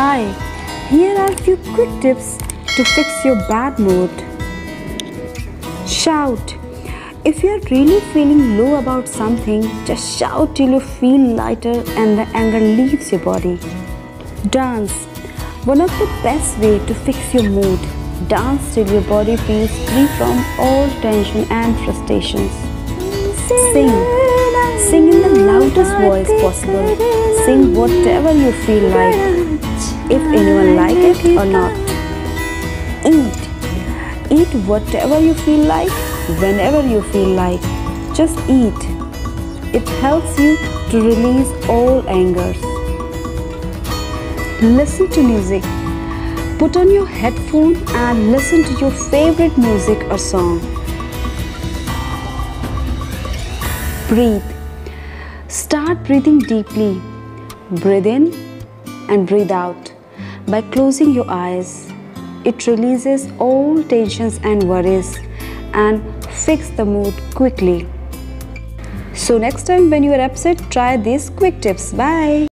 Hi, here are a few quick tips to fix your bad mood. Shout. If you are really feeling low about something, just shout till you feel lighter and the anger leaves your body. Dance. One of the best way to fix your mood. Dance till your body feels free from all tension and frustrations. Sing. Sing in the loudest voice possible. Sing whatever you feel like, if anyone like it or not. Eat. Eat whatever you feel like, whenever you feel like. Just eat. It helps you to release all angers. Listen to music. Put on your headphone and listen to your favorite music or song. Breathe. Start breathing deeply. Breathe in and breathe out by closing your eyes. It releases all tensions and worries and fix the mood quickly. So next time when you are upset, try these quick tips. Bye.